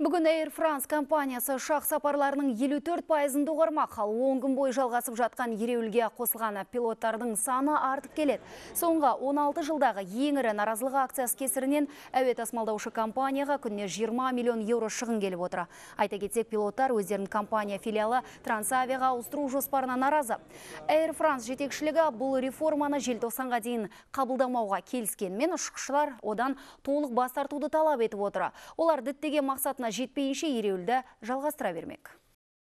Бүгін Air France компаниясы ұшақ сапарларының 54 пайызын доғармақ. Ал 10 күн бойы жалғасып жатқан ереуілге қосылған пилоттардың саны артып келеді. Соңғы 16 жылдағы ең ірі наразылық акциясы кесірінен әуе тасымалдаушы компанияға күніне 20 миллион евро шығын келіп отыр. Айта кетсек, пилоттар өздерін компания филиалы Трансавиаға ауыстыру жоспарына наразы. Air France жетекшілігі бұл реформаны желтоқсанға дейін қабылдамауға келіскенмен ұшқышылар одан толық бас тартуды талап етіп отыр. Олар діттеген мақсатына жетпейінше ереуілді жалғастыра бермек.